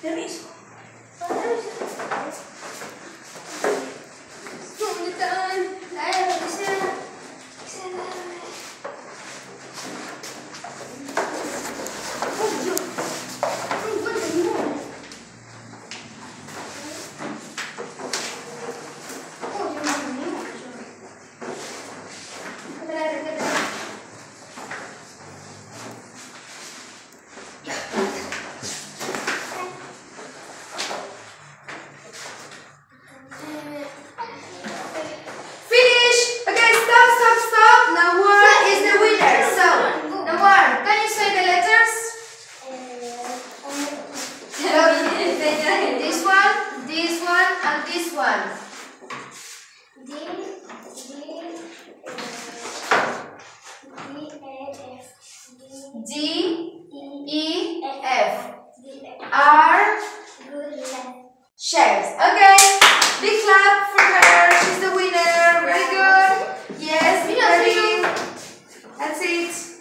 Tem risco. are shares. Okay, big clap for her. She's the winner. Very good. Yes, ready. That's it.